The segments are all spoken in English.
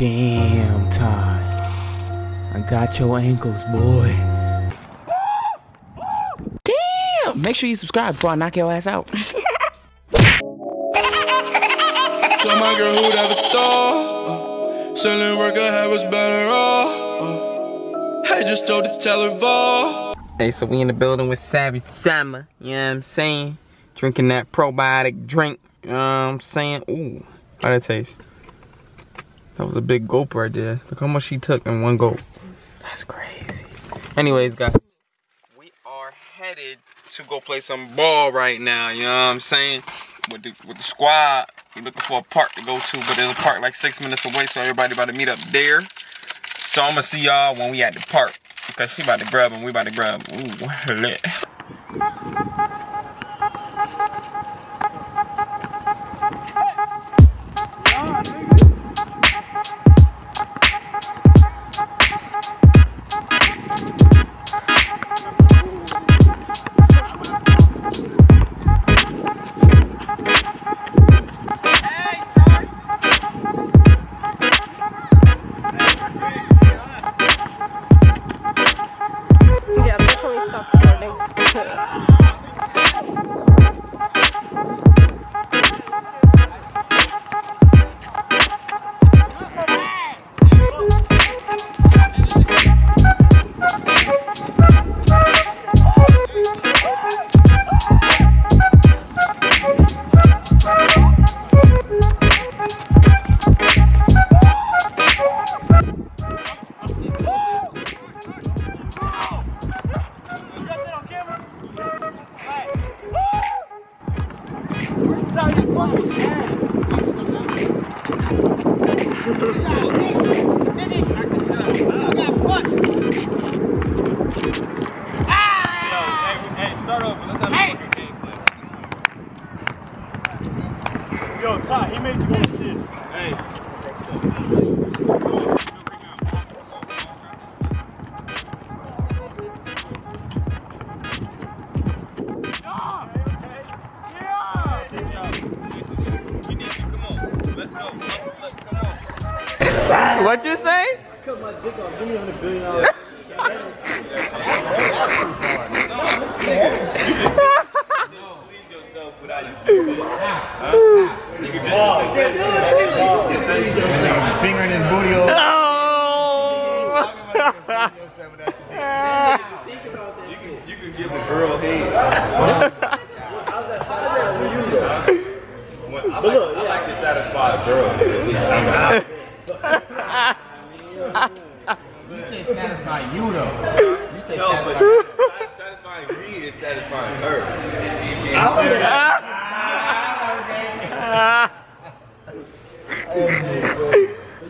Damn time. I got your ankles, boy. Damn! Make sure you subscribe before I knock your ass out. Tell my girl who'd ever thought uh, selling work I had was better off. Uh, I just told her to tell her Vol. Hey, so we in the building with Savvy Summer. You know what I'm saying? Drinking that probiotic drink. You know what I'm saying? Ooh, how that taste? That was a big gulp right there. Look how much she took in one gulp. That's crazy. Anyways, guys, we are headed to go play some ball right now. You know what I'm saying? With the with the squad, we're looking for a park to go to, but there's a park like six minutes away, so everybody about to meet up there. So I'm gonna see y'all when we at the park. Because she about to grab and we about to grab. Ooh, lit. Yo, Ty, he made you go assist. Hey. What you say? Finger in his booty hole. Oh! You can give a girl head. But look, I like to satisfy a girl. You say satisfy you though. You say No, satisfy. but satisfying me is satisfying her.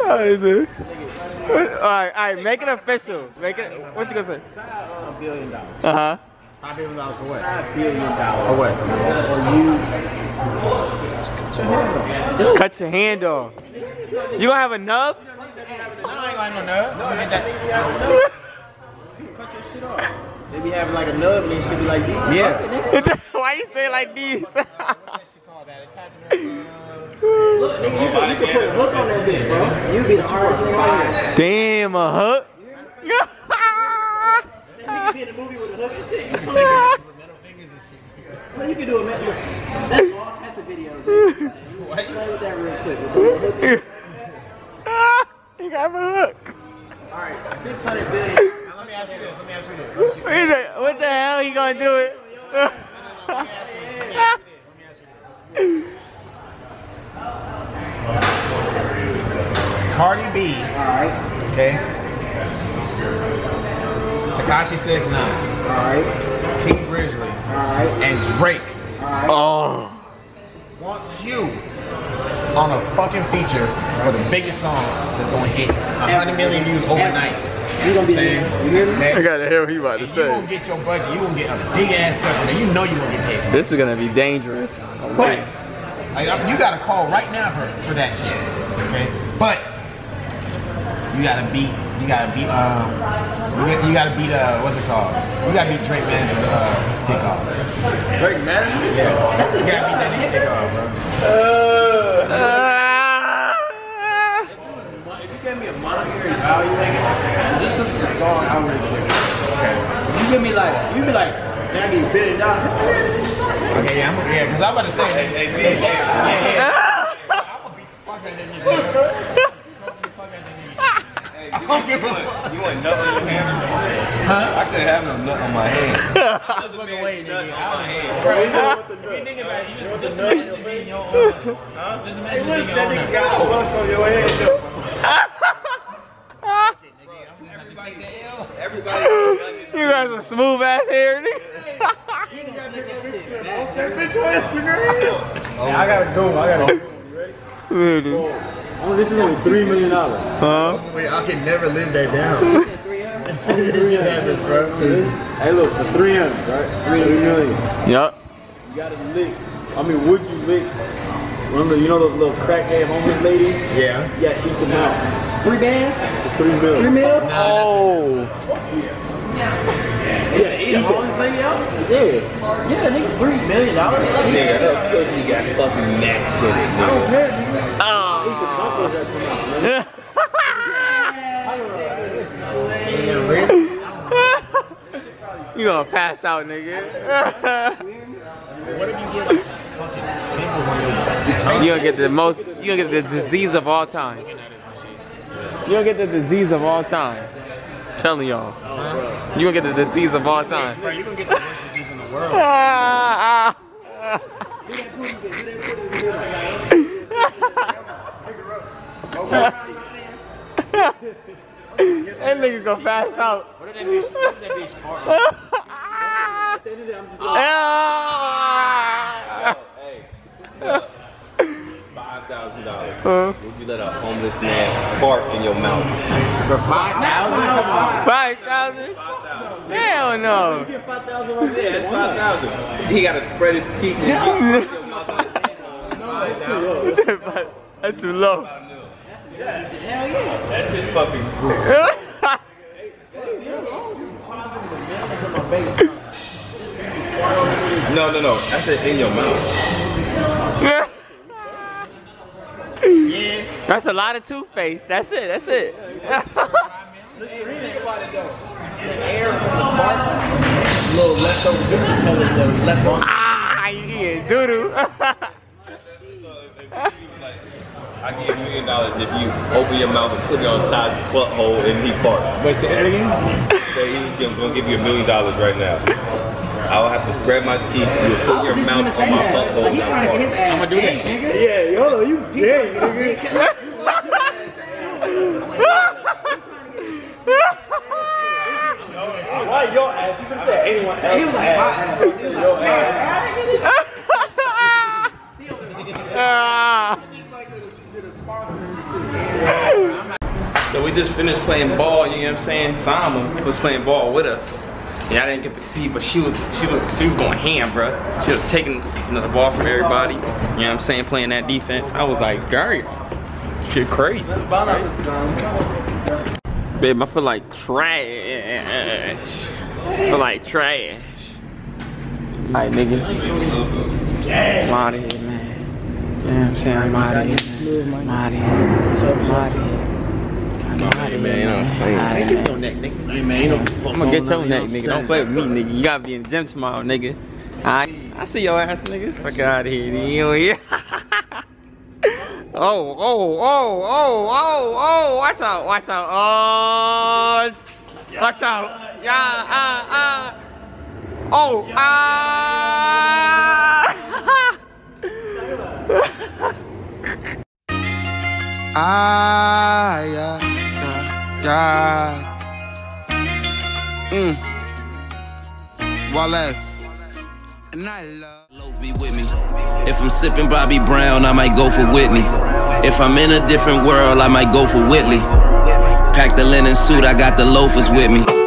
Alright, dude. What- Alright, alright, make it official. Make it. What you gonna say? A billion dollars. Uh huh. Five billion dollars for what? Five billion dollars. For what? For you. Cut your hand off. You gonna have a nub? No, I ain't got no nub. No, I Cut your shit off. They be having like a nub and it should be like this. Yeah. Why you say like these? What that shit called that? Attachment. Look, nigga, you, can- you can put a hook on that bitch, bro. You be the hardest nigga on there. Damn, a hook. That nigga be in the movie with a hook and shit. Middle fingers and shit. You can do a man. Look, that's all types of videos. man. What? Play with that real quick. With your hook. you got a hook. All right, six hundred billion. Now, let me ask you this. Let me ask you this. What you- What the, what the hell he gonna do it? Let me ask. Cardi B, All right, okay? Tekashi 69, all right, Tee Grizzley, all right, and Drake all right. Oh. wants you on a fucking feature for the biggest song that's gonna hit 100 million views overnight. You gonna be Saying, there? You hear me? okay? gotta hear what he about And you gonna get your budget, you gonna get a big ass cut from. You know you gonna get paid. This is gonna be dangerous. But like, I- you got to call right now for, for that shit. Okay, but you gotta beat. You gotta beat. Um, you, got- you gotta beat. Uh, what's it called? You gotta beat Drake Manager's uh, kickoff. Drake Manager? Yeah, you gotta beat that nigga kickoff, bro. Ah. value in it. And just because it's a song, I don't really care. Okay. You give me like, you be like, man, I you billion dollars. Yeah, it's not that. Okay, yeah, I'm, yeah, because I'm about to say, hey, hey, hey, hey, yeah, yeah. I'm gonna beat the fuck out of that nigga. Hey, you, want, you want nut on your hand or something? Huh? I couldn't have no nut on my hand. I Just look away, nigga. on my hand. Bro, if you think about it, you just, just imagine it being your own. Huh? Just imagine it being That nigga got a bust on your head, though. Everybody You guys are smooth ass hair, nigga. Oh, I gotta go. I gotta go. Oh, this is only three million dollars. Huh? Wait, I can never live that down. this shit happens, bro. Hey, look for three hundred, right? Three million. Yep. You gotta lick. I mean, would you lick? Remember, you know those little crackhead homeless ladies? Yeah. Yeah, gotta eat them out. Three bands? For three million. Three mil? Oh. Yeah, eat a homeless lady out? Yeah. Yeah, nigga, three million dollars? Nigga, that pussy got fucking max in it, I don't nigga. care, nigga. Ah. You gonna pass out, nigga. What if you get fucking pimples on your tongue? you gonna get the most. You gonna get the disease of all time. You gonna get the disease of all time. telling y'all. You gonna get the disease of all time. Bro, you gonna get the worst disease in the world. Ah, that nigga gonna pass out. What if that bitch, what if that bitch fart? Ah. Hey, look. Five thousand dollars. Huh? Would you let a homeless man fart in your mouth? For five thousand? Come on. Five thousand? Hell no. Yeah, that's five thousand. He gotta spread his cheeks and get your mouth. Five thousand. That's too low. That's just fucking No, no, no. That's it in your mouth. Yeah. That's a lot of toothpaste. That's it. That's it. Air from the fart. Little leftover dookie pellets that was left on. ah, doo doo. I give you a million dollars if you open your mouth and put it on Todd's butthole and he farts. Wait, say that again? Say he's gonna, gonna give you a million dollars right now. I will have to spread my cheeks. You put your mouth on my butthole and I fart. I'm gonna do that shit. Yeah, hold on, you gay, nigga. Why your ass? You could say anyone else. He was like, my ass. Your ass. Ah. So we just finished playing ball, you know what I'm saying? Sama was playing ball with us. Yeah, I didn't get to see, but she was she was she was going ham, bro. She was taking you know, the ball from everybody. You know what I'm saying? Playing that defense. I was like, girl, shit crazy. Babe, I feel like trash. I feel like trash. Alright, nigga. I'm out of here, man. You know what I'm saying? I'm out of here. man. I'm out of here. I'm out of here. I'm out of here. Man, you know what I'm saying? Outta here. Your neck, nigga. Hey, man, you know fuck I'm gonna get your neck, nigga. Don't play with me, nigga. You gotta be in the gym tomorrow, nigga. Alright? I see your ass, nigga. Fuck out of here, nigga. You here? oh, oh, oh, oh, oh, oh. Watch out, watch out. Oh. Watch out. Yeah, ah, ah. Oh, ah. Ah, yeah, yeah. Mm. Wale. And I love. Be with me. If I'm sipping Bobby Brown, I might go for Whitney. If I'm in a different world, I might go for Whitley. Pack the linen suit, I got the loafers with me.